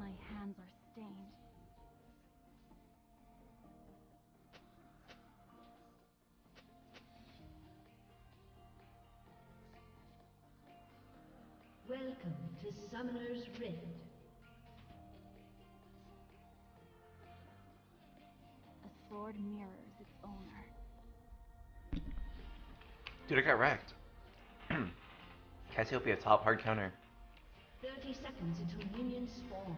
My hands are stained. Welcome to Summoner's Rift. A sword mirrors its owner. Dude, I got wrecked. Cassiopeia top hard counter. 30 seconds until minions spawn.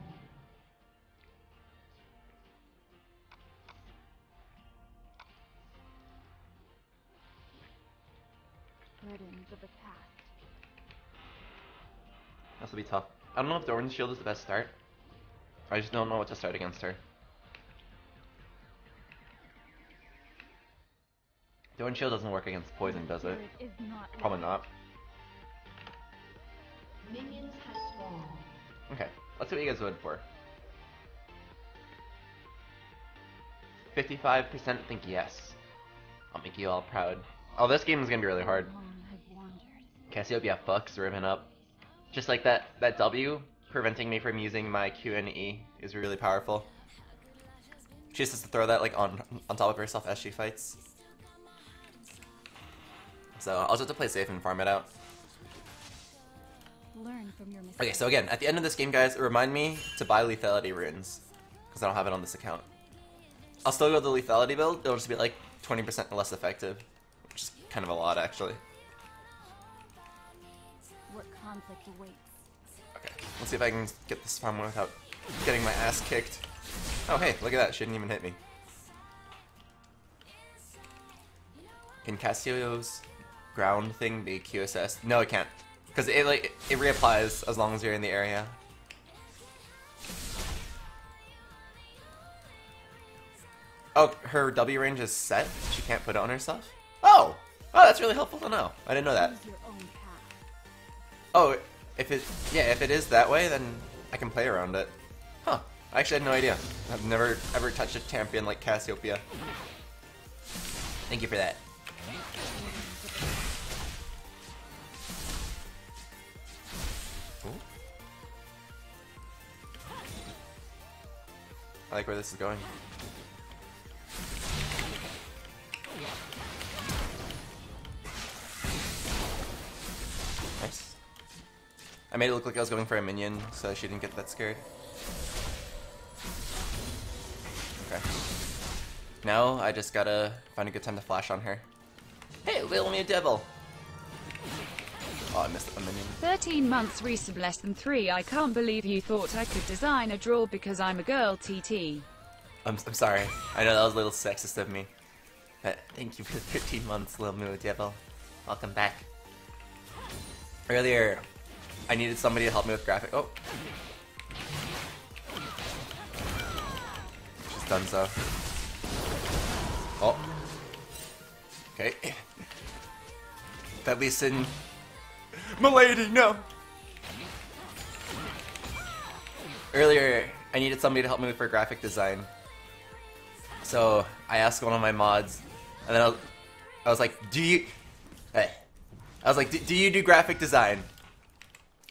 Burdens of the past. This will be tough. I don't know if the orange shield is the best start. I just don't know what to start against her. The orange shield doesn't work against poison, does it? Spirit is not Probably not. Minions have spawned. Okay, let's see what you guys voted for. 55% think yes. I'll make you all proud. Oh, this game is gonna be really hard. Cassiopeia fucks Riven up. Just like that, that W preventing me from using my Q and E is really powerful. She just has to throw that like on on top of herself as she fights. So I'll just have to play safe and farm it out. Okay, so again, at the end of this game, guys, remind me to buy lethality runes because I don't have it on this account. I'll still go the lethality build. It'll just be like 20% less effective, which is kind of a lot actually. What conflict awaits? Okay, let's see if I can get this farm without getting my ass kicked. Oh hey, look at that, she didn't even hit me. Can Cassio's ground thing be QSS? No, it can't. Because it like it reapplies as long as you're in the area. Oh, her W range is set? She can't put it on herself? Oh! Oh, that's really helpful to know. I didn't know that. Choose your own path. Oh, if it yeah, if it is that way, then I can play around it. Huh? I actually had no idea. I've never ever touched a champion like Cassiopeia. Thank you for that. I like where this is going. Nice. I made it look like I was going for a minion, so she didn't get that scared. Okay. Now I just gotta find a good time to flash on her. Hey, little me devil! Oh, I missed a minion. 13 months resub less than 3 I can't believe you thought I could design a draw because I'm a girl TT. I'm, I'm sorry. I know that was a little sexist of me. But thank you for the 13 months, little moo devil. Welcome back. Earlier, I needed somebody to help me with graphic. Oh. She's done so. Oh. Okay. That Lee Sin. Milady, no! Earlier, I needed somebody to help me with for graphic design. So I asked one of my mods, and then I was, I was like, "Do you?" Hey, I was like, "Do do you do graphic design?"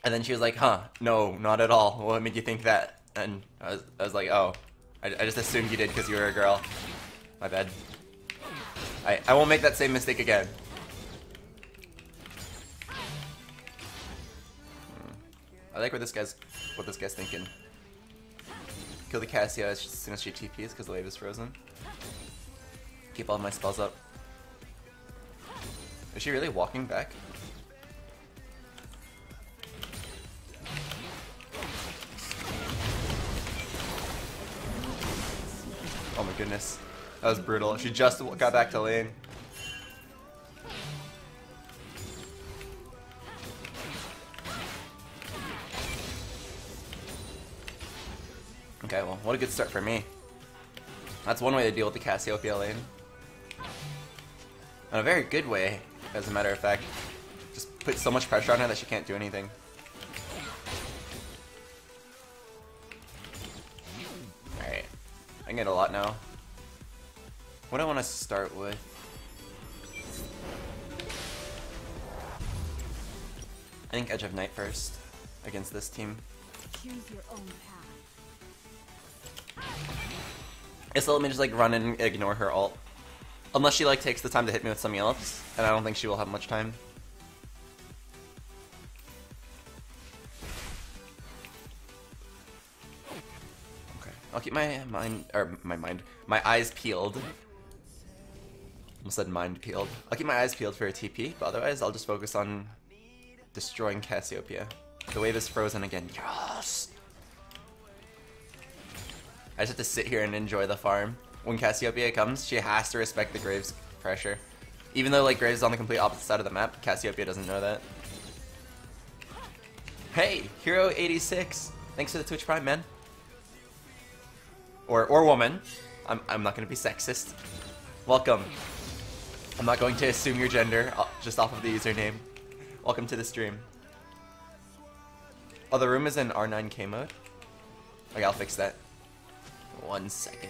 And then she was like, "Huh? No, not at all. What made you think that?" And I was, I was like, "Oh, I, I just assumed you did because you were a girl. My bad. I I won't make that same mistake again." I like what this guy's what this guy's thinking. Kill the Cassia as soon as she TPs because the wave is frozen. Keep all my spells up. Is she really walking back? Oh my goodness. That was brutal. She just got back to lane. Okay, well, what a good start for me. That's one way to deal with the Cassiopeia lane. And a very good way, as a matter of fact. Just put so much pressure on her that she can't do anything. Alright. I can get a lot now. What do I want to start with? I think Edge of Night first, against this team. Choose your own path. Issa, let me just like run and ignore her ult. Unless she like takes the time to hit me with something else, and I don't think she will have much time. Okay, I'll keep my mind or my mind, my eyes peeled. Almost said mind peeled. I'll keep my eyes peeled for a TP, but otherwise I'll just focus on destroying Cassiopeia. The wave is frozen again. Yes. I just have to sit here and enjoy the farm. When Cassiopeia comes, she has to respect the Graves pressure. Even though like Graves is on the complete opposite side of the map, Cassiopeia doesn't know that. Hey, Hero86. Thanks for the Twitch Prime, man. Or or woman. I'm I'm not gonna be sexist. Welcome. I'm not going to assume your gender uh, just off of the username. Welcome to the stream. Oh, the room is in R9K mode? Okay, I'll fix that. One second.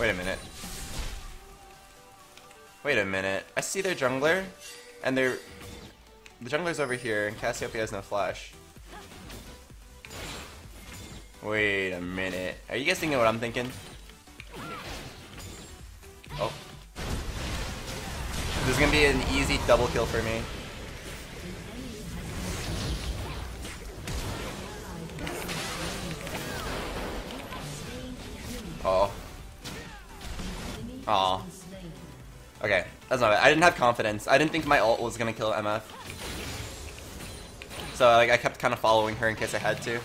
Wait a minute. Wait a minute. I see their jungler, and they're... The jungler's over here, and Cassiopeia has no flash. Wait a minute. Are you guys thinking what I'm thinking? Oh. This is gonna be an easy double kill for me. That's not bad. I didn't have confidence. I didn't think my ult was gonna kill MF. So like I kept kind of following her in case I had to.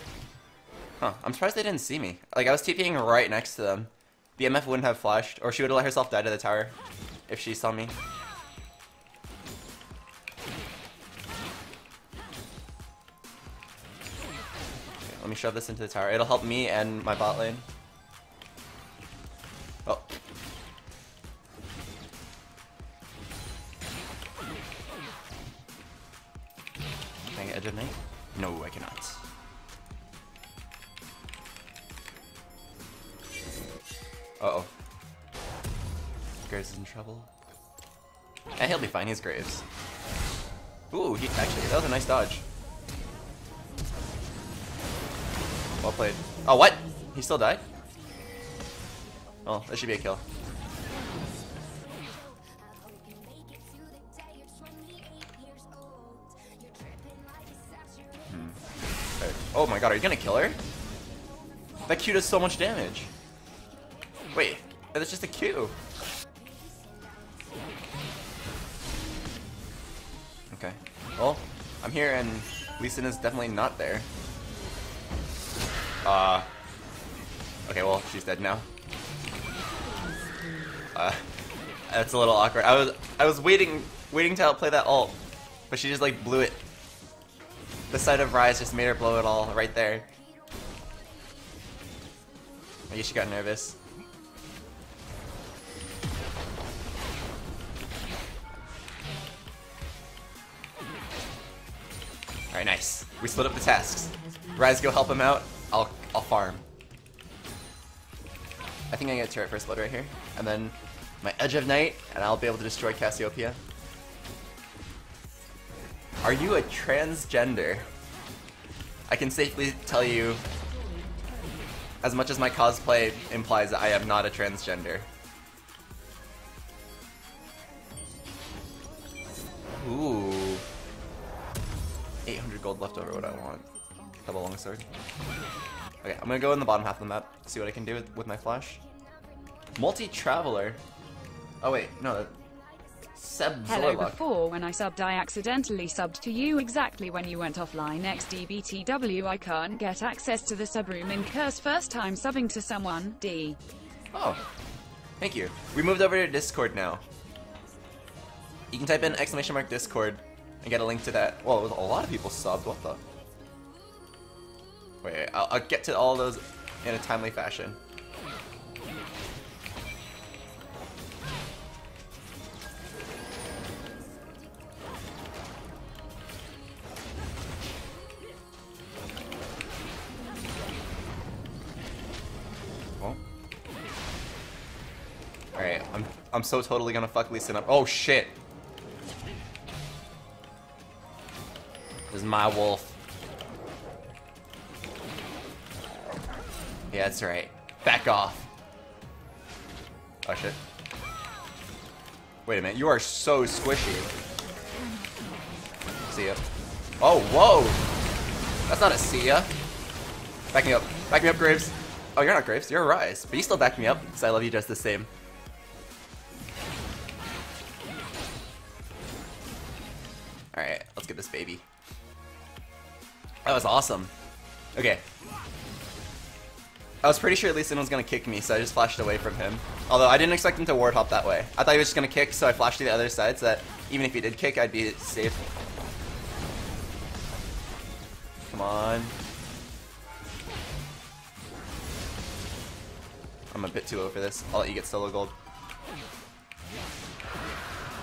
Huh, I'm surprised they didn't see me. Like I was TPing right next to them. The MF wouldn't have flashed, or she would have let herself die to the tower if she saw me. Okay, let me shove this into the tower. It'll help me and my bot lane. Fine, he's Graves. Ooh, he actually, that was a nice dodge. Well played. Oh, what? He still died? Oh, that should be a kill. Hmm. Oh my god, are you gonna kill her? That Q does so much damage. Wait, that's just a Q. here and Lee Sin is definitely not there. Uh. Okay, well, she's dead now. Uh, that's a little awkward. I was I was waiting waiting to outplay that ult, but she just like blew it. The sight of Ryze just made her blow it all right there. I guess she got nervous. Nice. We split up the tasks. Ryze, go help him out. I'll I'll farm. I think I get turret first blood right here. And then my Edge of Night, and I'll be able to destroy Cassiopeia. Are you a transgender? I can safely tell you, as much as my cosplay implies that I am not a transgender. Ooh. 800 gold left over what I want. Double longsword. Okay, I'm gonna go in the bottom half of the map, see what I can do with, with my flash. Multi-traveler. Oh wait, no. Seb Hello, Zorlok. before when I subbed I accidentally subbed to you exactly when you went offline XDBTW I can't get access to the sub room in curse first time subbing to someone, D. Oh, thank you. We moved over to Discord now. You can type in exclamation mark Discord and get a link to that. Well, a lot of people subbed. What the? Wait, I'll, I'll get to all those in a timely fashion. I'm so totally gonna fuck Lee Sin up. Oh shit! This is my wolf. Yeah, that's right. Back off. Oh shit. Wait a minute, you are so squishy. See ya. Oh, whoa! That's not a see ya. Back me up. Back me up, Graves. Oh, you're not Graves, you're a Ryze. But you still back me up, because I love you just the same. Was awesome. Okay. I was pretty sure Lee Sin was gonna kick me, so I just flashed away from him. Although I didn't expect him to ward hop that way. I thought he was just gonna kick, so I flashed to the other side so that even if he did kick, I'd be safe. Come on. I'm a bit too low for this. I'll let you get solo gold.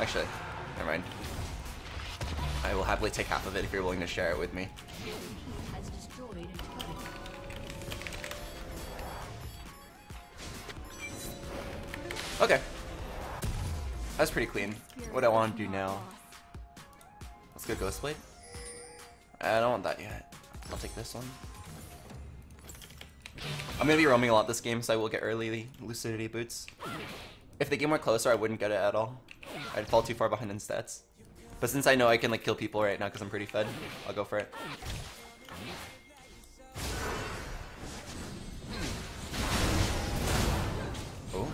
Actually, never mind. I will happily take half of it if you're willing to share it with me. Okay. That's pretty clean. What I want to do now? Let's go Ghostblade. I don't want that yet. I'll take this one. I'm gonna be roaming a lot this game, so I will get early Lucidity boots. If the game were closer, I wouldn't get it at all. I'd fall too far behind in stats. But since I know I can like kill people right now because I'm pretty fed, I'll go for it. Oh.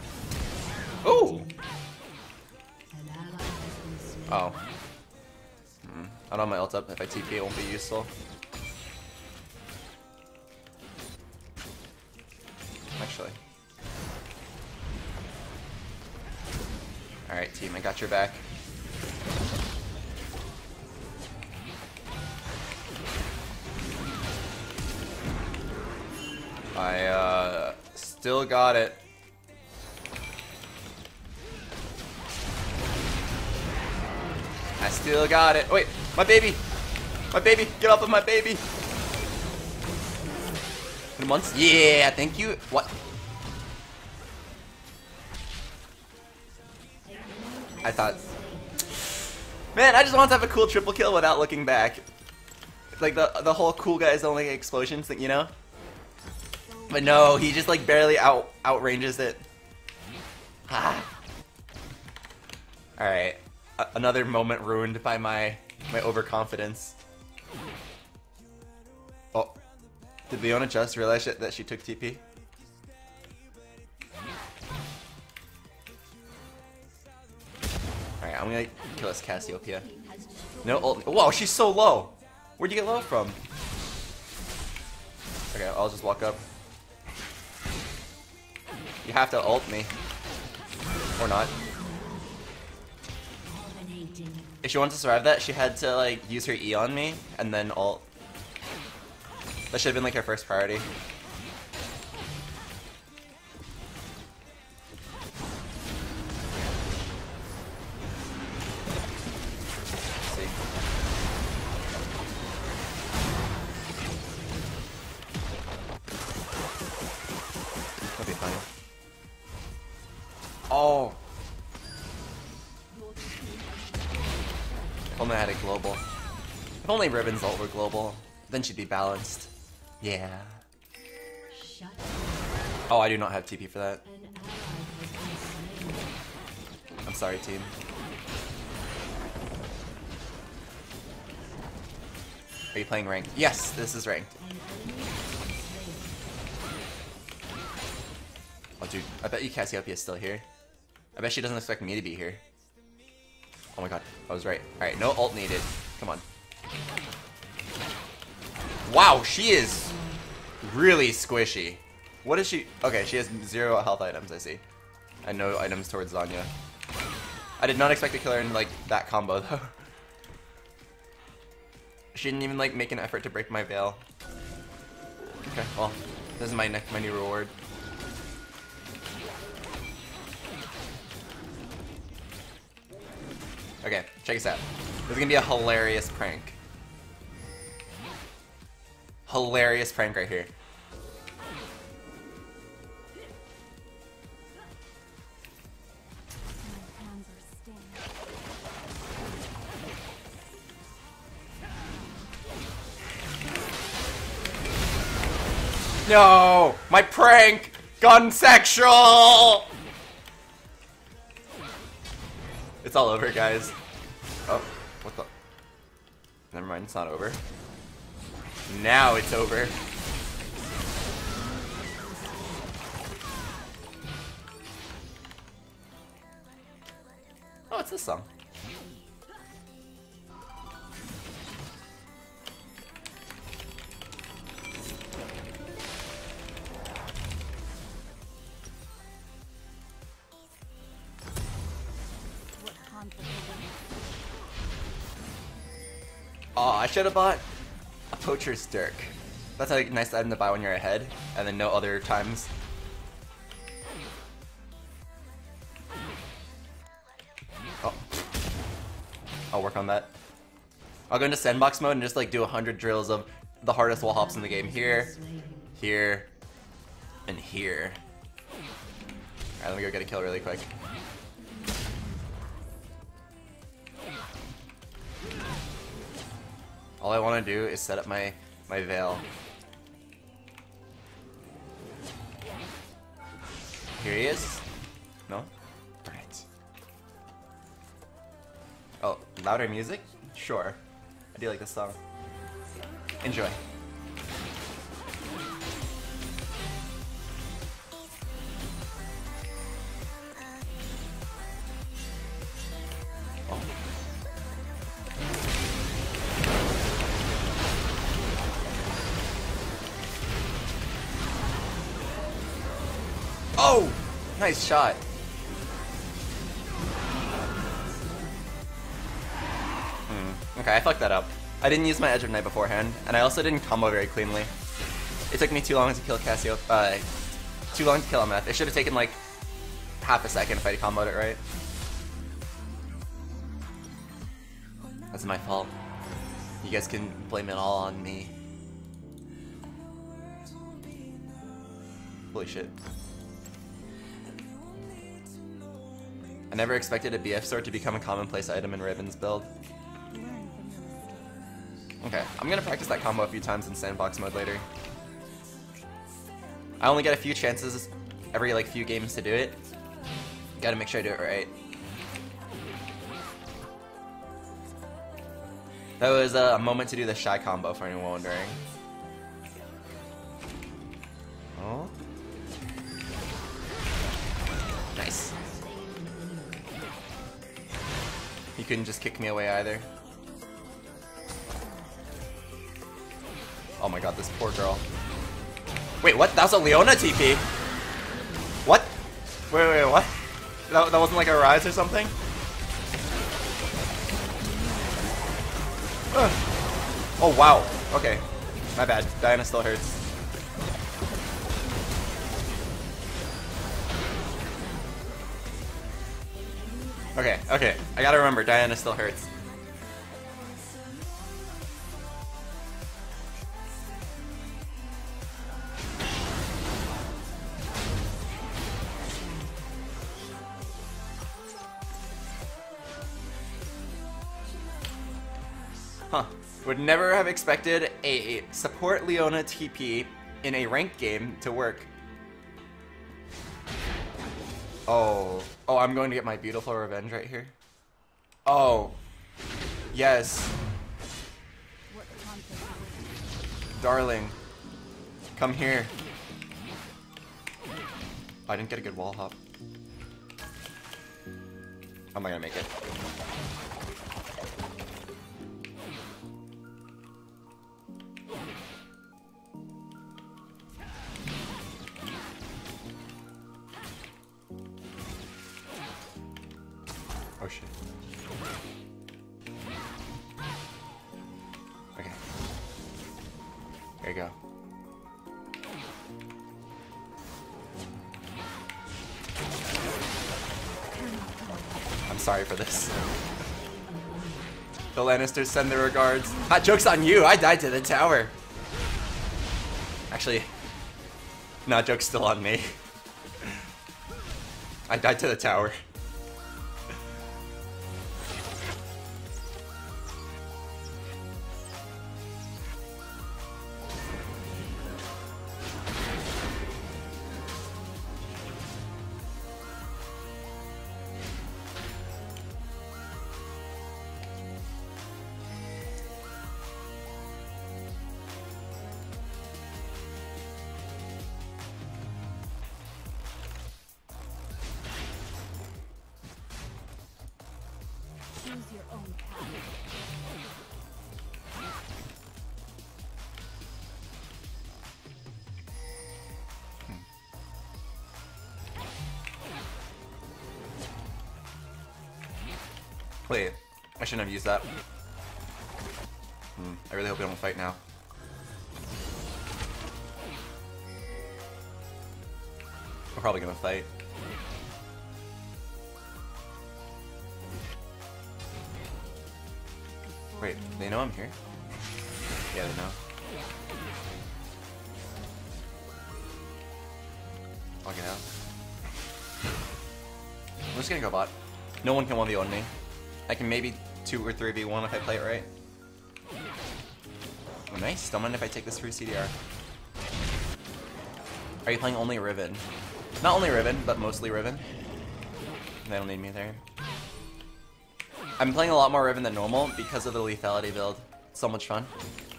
Oh! An ally has been slain. Oh. Hmm. I don't have my ult up. If I TP, it won't be useful. Actually. Alright, team, I got your back. I, uh, still got it. I still got it. Wait, my baby! My baby! Get off of my baby! In months? Yeah, thank you. What? I thought. Man, I just want to have a cool triple kill without looking back. Like the the whole cool guys only explosions thing, you know? But no, he just like barely out outranges it. Ah. All right, A- another moment ruined by my my overconfidence. Oh, did Leona just realize that that she took TP? All right, I'm gonna kill this Cassiopeia. No ult. Whoa, she's so low. Where'd you get low from? Okay, I'll just walk up. You have to ult me. Or not. If she wanted to survive that, she had to like use her E on me and then ult. That should have been like her first priority. Only Riven's ult were global, then she'd be balanced. Yeah. Oh, I do not have TP for that. I'm sorry, team. Are you playing ranked? Yes, this is ranked. Oh, dude, I bet you Cassiopeia is still here. I bet she doesn't expect me to be here. Oh my god, I was right. Alright, no ult needed. Come on. Wow, she is really squishy. What is she? Okay, she has zero health items, I see. And no items towards Zhonya. I did not expect to kill her in, like, that combo, though. She didn't even, like, make an effort to break my veil. Okay, well, this is my next, my new reward. Okay, check this out. This is gonna be a hilarious prank. Hilarious prank right here. No! My prank! Gun sexual! It's all over, guys. Oh, what the? Never mind, it's not over. Now it's over. Oh, it's this song. Oh, I should have bought poacher's dirk. That's a nice item to buy when you're ahead, and then no other times. Oh. I'll work on that. I'll go into sandbox mode and just like do 100 drills of the hardest wall hops in the game. Here, here, and here. Alright, let me go get a kill really quick. All I want to do is set up my my veil. Here he is. No? Alright. Oh, louder music? Sure. I do like this song. Enjoy. Nice shot. Hmm. Okay, I fucked that up. I didn't use my Edge of Night beforehand, and I also didn't combo very cleanly. It took me too long to kill Cassio. Uh, too long to kill MF. It should have taken like half a second if I'd comboed it right. That's my fault. You guys can blame it all on me. Holy shit. I never expected a BF sword to become a commonplace item in Riven's build. Okay, I'm gonna practice that combo a few times in sandbox mode later. I only get a few chances every like few games to do it. Gotta make sure I do it right. That was uh, a moment to do the shy combo for anyone wondering. Couldn't just kick me away either. Oh my god, this poor girl. Wait, what? That was a Leona TP? What? Wait, wait, what? That, that wasn't like a Ryze or something? Ugh. Oh, wow. Okay. My bad. Diana still hurts. Okay, okay. I gotta remember, Diana still hurts. Huh. Would never have expected a support Leona TP in a ranked game to work. Oh. Oh, I'm going to get my beautiful revenge right here. Oh. Yes. Darling. Come here. I didn't get a good wall hop. How am I gonna make it? Go. I'm sorry for this. The Lannisters send their regards. Hot joke's on you, I died to the tower. Actually, no, joke's still on me. I died to the tower. Wait, I shouldn't have used that. Hmm, I really hope we don't fight now. We're probably gonna fight. Wait, they know I'm here? Yeah, they know. Get out. I'm just gonna go bot. No one can 1v1 me. I can maybe 2 or 3v1 if I play it right. Oh, nice. Don't mind if I take this through CDR. Are you playing only Riven? Not only Riven, but mostly Riven. They don't need me there. I'm playing a lot more Riven than normal because of the lethality build. So much fun.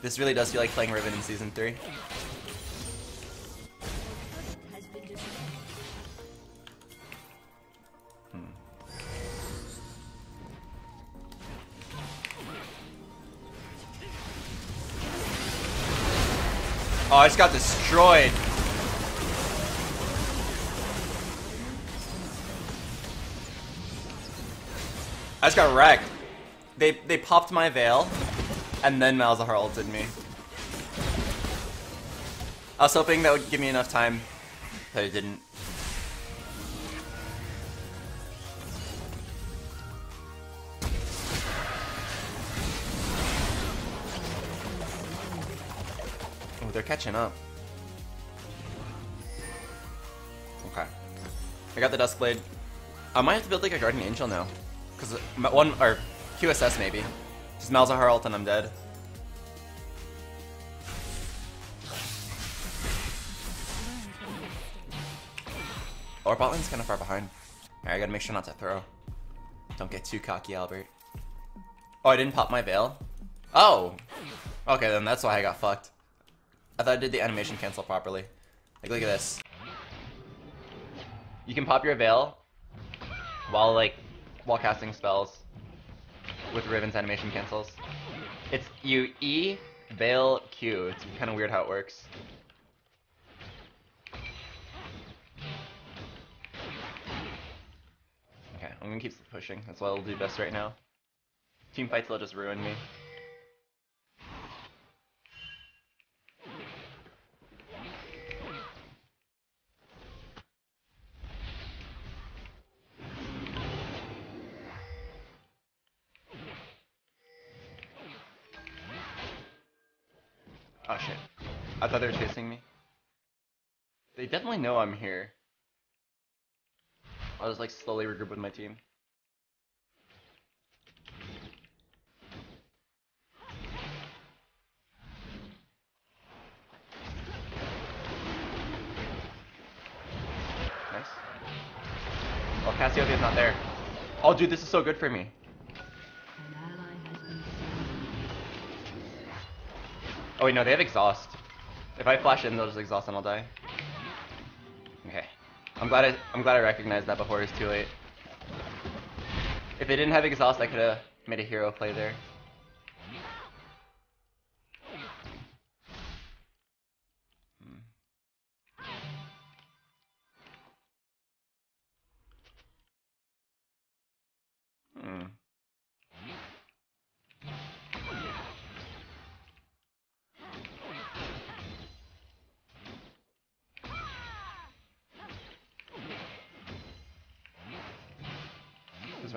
This really does feel like playing Riven in Season 3. Oh, I just got destroyed. I just got wrecked. They they popped my veil, and then Malzahar ulted me. I was hoping that would give me enough time, but it didn't. Oh, they're catching up. Okay. I got the Duskblade. I might have to build like a Guardian Angel now. Because uh, one, or QSS maybe. Just Malzahar ult and I'm dead. Or bot lane's kind of far behind. Alright, I gotta make sure not to throw. Don't get too cocky, Albert. Oh, I didn't pop my veil? Oh! Okay, then that's why I got fucked. I thought I did the animation cancel properly. Like, look at this. You can pop your veil while, like, while casting spells with Riven's animation cancels. It's you E, veil, Q. It's kind of weird how it works. Okay, I'm gonna keep pushing. That's what I'll do best right now. Team fights will just ruin me. Oh shit. I thought they were chasing me. They definitely know I'm here. I'll just like slowly regroup with my team. Nice. Oh, Cassiopeia's not there. Oh, dude, this is so good for me. Oh wait, no, they have exhaust. If I flash in, they'll just exhaust and I'll die. Okay. I'm glad I I'm glad I recognized that before it was too late. If they didn't have exhaust, I could have made a hero play there.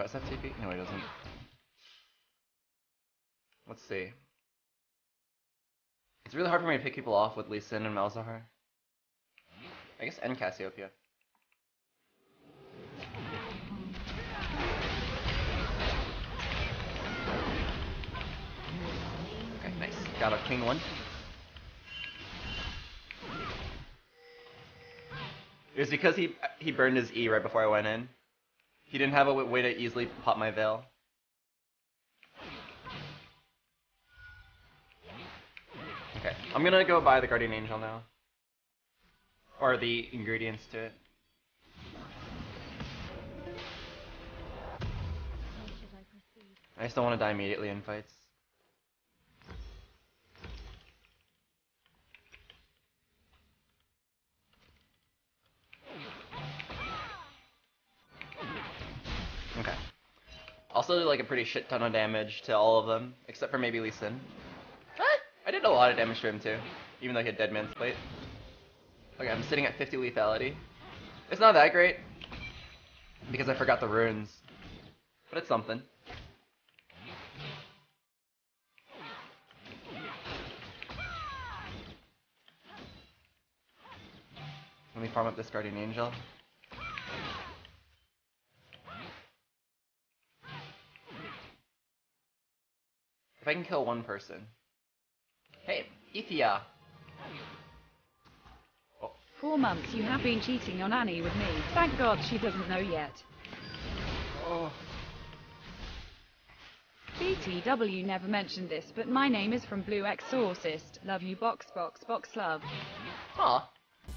Does Raz have TP? No, he doesn't. Let's see. It's really hard for me to pick people off with Lee Sin and Malzahar. I guess and Cassiopeia. Okay, nice. Got a king one. It was because he he burned his E right before I went in. He didn't have a way to easily pop my veil. Okay, I'm gonna go buy the Guardian Angel now. Or the ingredients to it. I just don't want to die immediately in fights. Also do like a pretty shit ton of damage to all of them, except for maybe Lee Sin. Ah, I did a lot of damage to him too, even though he had Dead Man's Plate. Okay, I'm sitting at 50 lethality. It's not that great, because I forgot the runes. But it's something. Let me farm up this Guardian Angel. If I can kill one person. Hey, Ethia! Four months you have been cheating on Annie with me. Thank God she doesn't know yet. Oh. BTW never mentioned this, but my name is from Blue Exorcist. Love you, box, box, box, love. Aw.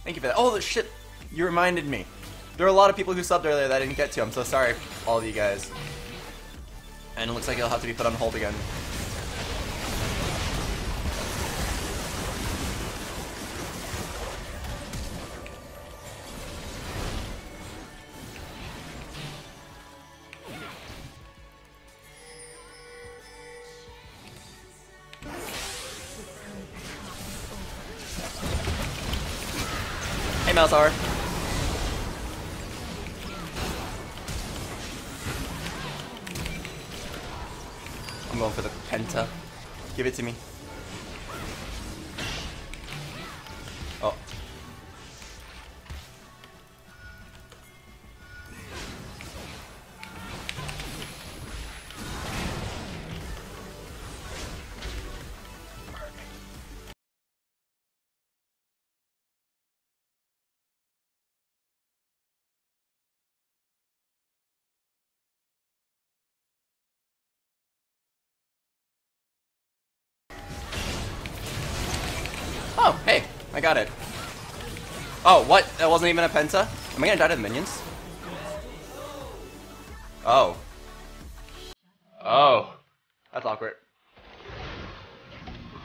Thank you for that. Oh, the shit! You reminded me. There are a lot of people who subbed earlier that I didn't get to. I'm so sorry, all of you guys. And it looks like it'll have to be put on hold again. Oh, hey, I got it. Oh, what? That wasn't even a penta? Am I gonna die to the minions? Oh. Oh. That's awkward.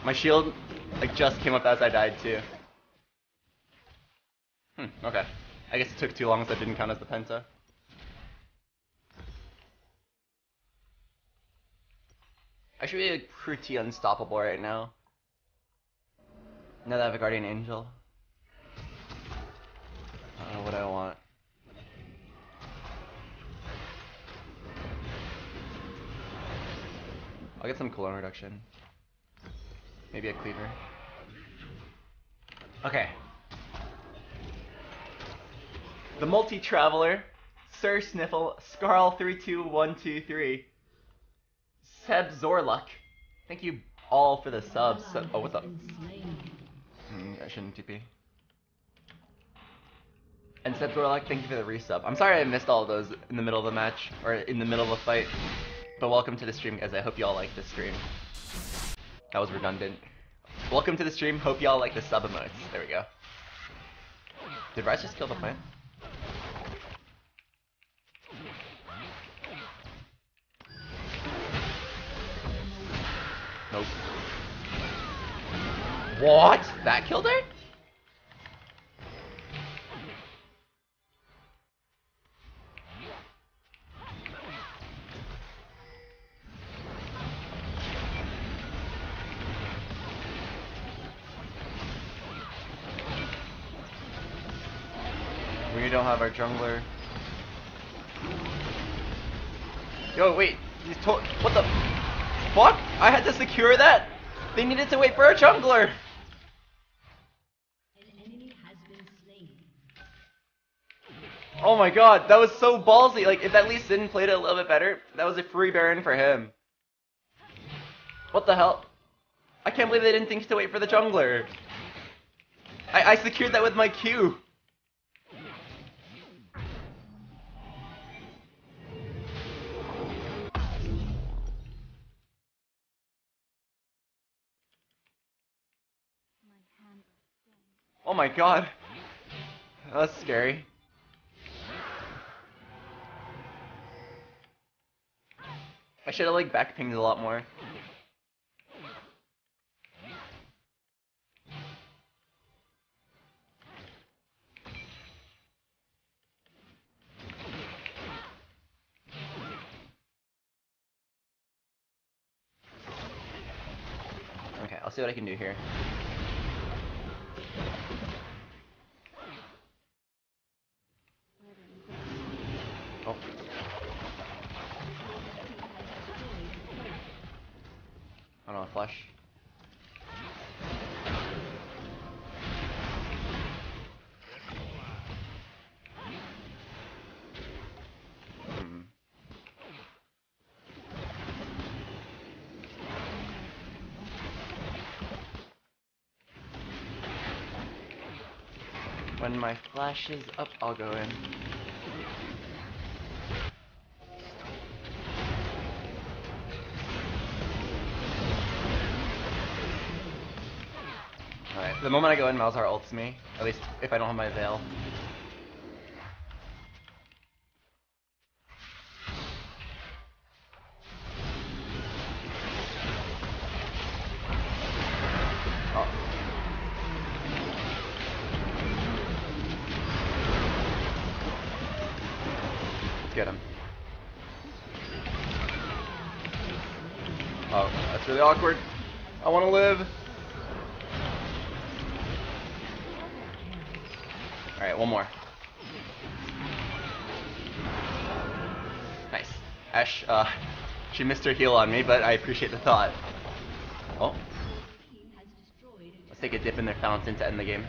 My shield, like, just came up as I died, too. Hmm, okay. I guess it took too long, so it didn't count as the penta. I should be, like, pretty unstoppable right now. Now that I have a guardian angel. I don't know what I want. I'll get some cooldown reduction. Maybe a cleaver. Okay. The multi-traveler, Sir Sniffle, Scarl32123, Seb Zorluck. Thank you all for the subs. Oh, what's up? Shouldn't TP. And thank you for the resub. I'm sorry I missed all of those in the middle of the match, or in the middle of a fight. But welcome to the stream, guys. I hope you all like this stream. That was redundant. Welcome to the stream. Hope y'all like the sub emotes. There we go. Did Ryze just kill the plant? Nope. What? That killed her? We don't have our jungler. Yo, wait. He's to- what the fuck? I had to secure that? They needed to wait for a jungler. An enemy has been slain. Oh my god, that was so ballsy. Like, if that Lee Sin played it a little bit better, that was a free Baron for him. What the hell? I can't believe they didn't think to wait for the jungler. I, I secured that with my Q. Oh my god. That's scary. I should have like back pinged a lot more. Okay, I'll see what I can do here. Oh. I don't know, flush. Hmm. When my flash is up, I'll go in. Alright, the moment I go in, Malzahar ults me. At least if I don't have my veil. Oh. Let's get him. Oh, that's really awkward. I want to live. Alright, one more. Nice. Ashe, uh, she missed her heal on me, but I appreciate the thought. Oh, let's take a dip in their fountain to end the game.